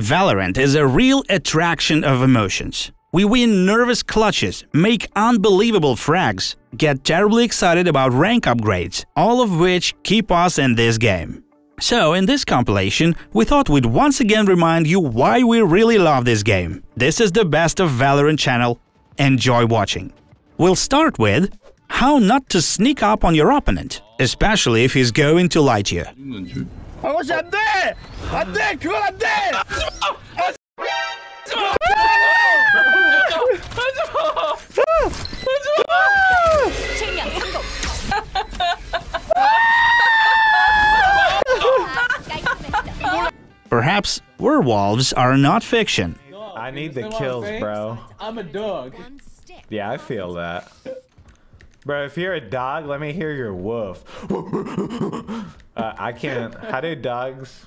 Valorant is a real attraction of emotions. We win nervous clutches, make unbelievable frags, get terribly excited about rank upgrades, all of which keep us in this game. So, in this compilation, we thought we'd once again remind you why we really love this game. This is the best of Valorant channel. Enjoy watching. We'll start with how not to sneak up on your opponent, especially if he's going to light you. 아가씨 안 돼! 안 돼! 그건 안 돼! 책량 성공. Perhaps werewolves are not fiction. I need the kills, bro. I'm a dog. Yeah, I feel that. Bro, if you're a dog, let me hear your woof. uh, I can't. How do dogs?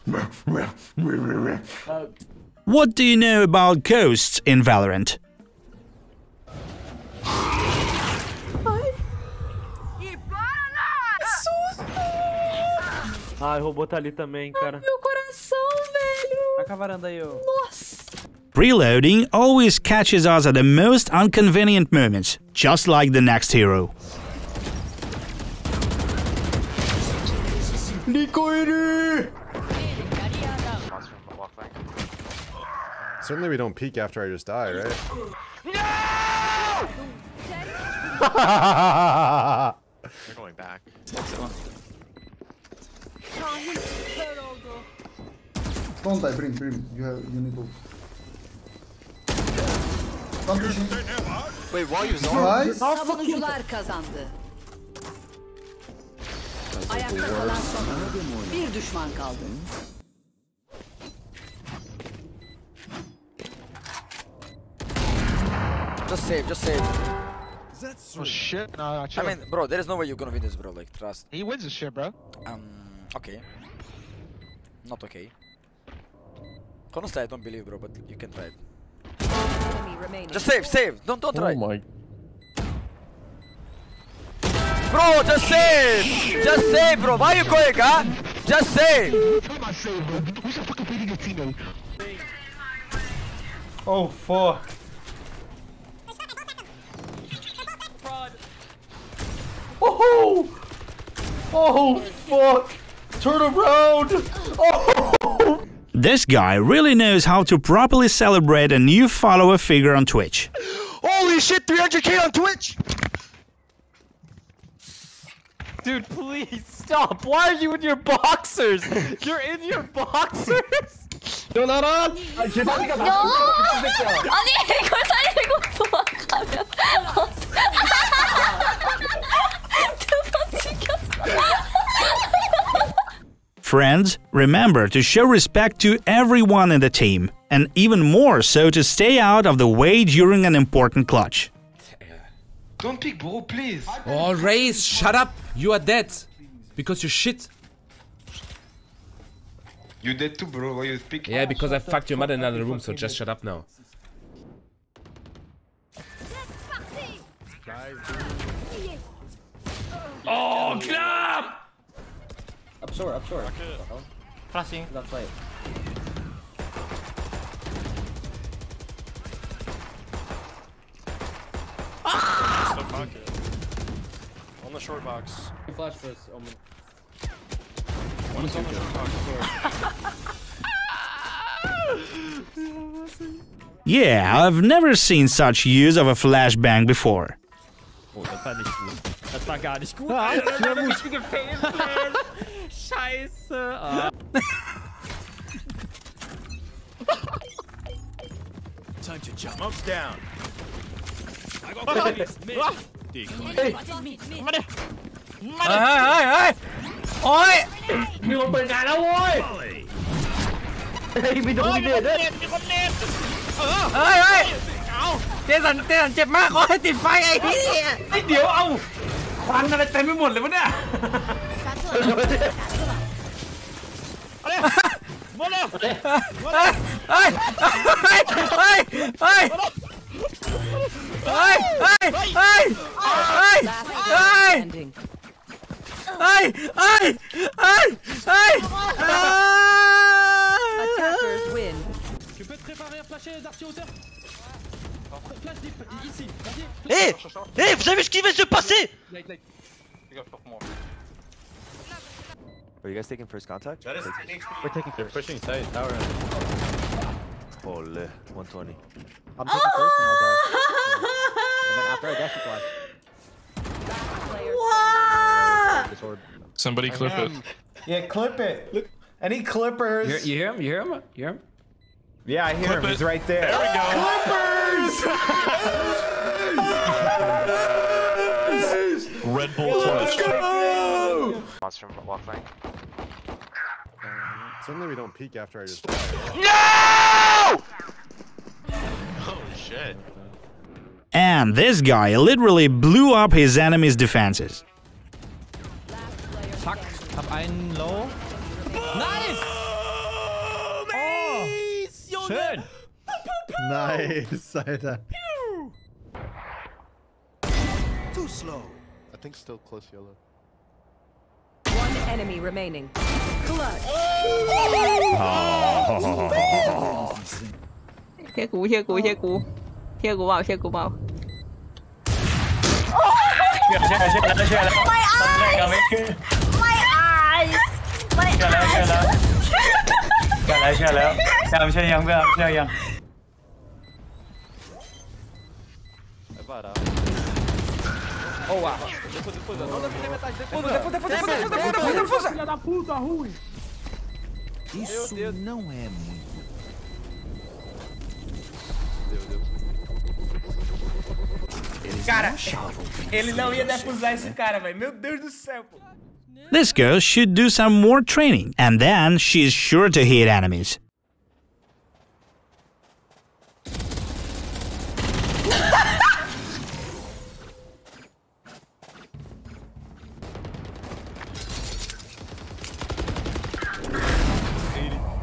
What do you know about ghosts in Valorant? Ai, o robô tá ali também, cara. Meu coração, velho. Vai com a varanda aí, ô. Nossa. Reloading always catches us at the most inconvenient moments, just like the next hero. Certainly we don't peek after I just die, right? They're going back. Don't die, Brim, Brim. You have, you need to. Tam pushing. Wait, while you zone? Nice. Savunucular kazandı. Ayakta kalan son. Bir düşman kaldı. Just save, just save. Oh shit. No, no, I mean, bro, there is no way you're gonna win this, bro. Like, trust. he wins this shit, bro. Um, okay. Not okay. Honestly, I don't believe, bro, but you can try it. Just save, save. Don't, don't try. Oh my. Bro, just save. Just save, bro. Why you going, huh? Just save. Oh, fuck. Oh! Oh, fuck! Turn around! Oh! This guy really knows how to properly celebrate a new follower figure on Twitch. Holy shit, 300k on Twitch! Dude, please stop! Why are you in your boxers? You're in your boxers? No, no, no! 아니 이걸 살리고 도망가면 두번 죽였어. Friends, remember to show respect to everyone in the team, and even more so to stay out of the way during an important clutch. Don't pick, bro, please! Oh, Race, shut up! You are dead. Because you're shit. You dead too, bro. Why you pick? Yeah, because I fucked your mother in another room, so just shut up now. Oh, knapp! Up short, up short. Flashing. That's right. On the short box. You flash first, Omen. One's on the short box. Yeah, I've never seen such use of a flashbang before. Oh, das war nicht gut. Das war gar nicht gut. Alter, das hat mich gefailt, man. Scheiße. Ah. Smoke's down. Hey, hey, hey! Oi! มีคนเปิดงานแล้วโว้ยเฮ้ยมีโดนมีเด็ดด้วยมีคนเฮ้ยเฮ้ยเจสันเจสันเจ็บมากขอให้ติดไฟไอ้เหี้ยไอ้เดี๋ยวเอาควันอะไรเต็มไปหมดเลยวะเนี่ยเฮ้ยเฮ้ยเฮ้ยเฮ้ยเฮ้ย เฮ้ยเฮ้ยเฮ้ยเฮ้ยเฮ้ย Standing. เฮ้ยเฮ้ยเฮ้ยเฮ้ย Attackers win. peux te préparer à flasher Darty hauteur Flash deep, ici, vas-y. Eh Eh, vous avez vu ce qui vient de se passer Light, light. Are you guys taking first contact? That is We're taking They're first. pushing side tower. Holy, 120. I'm taking first and I'll dash. Somebody clip it. Yeah, clip it. Look. Any clippers? You, you hear him? You hear him? You hear him? Yeah, I hear Clip him. it. He's right there. There we go. Clippers Red Bull clutch. Monster walk flank. Certainly we don't peek after I just died. Oh shit. And this guy literally blew up his enemy's defenses einen Low. Nice! Oh, schön! Nice, Alter. Too slow. I think still close yellow. One enemy remaining. Clutch. Oh. 贴鼓，贴鼓，贴鼓，贴鼓宝，贴鼓宝。谢谢谢谢谢谢，My eyes. เปล่า เชื่อเชื่อเชื่อแล้วเชื่อแล้วไม่อายไม่เชื่อ ไม่อายไม่ เชื่อแล้วเชื่อแล้วเชื่อแล้วเชื่อแล้วแซมเชื่อยังเพื่อนเชื่อยัง Oh, wow. Defusa, defusa. Não defusa metade. Defusa, defusa, defusa, defusa, defusa, defusa. Filha da puta, ruim. Isso não é muito. Cara, ele não ia defusar esse cara, velho. Meu Deus do céu, pô. This girl should do some more training, and then she's sure to hit enemies.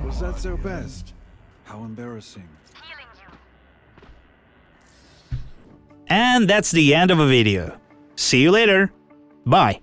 Was that their best? How embarrassing. And that's the end of a video. See you later. Bye.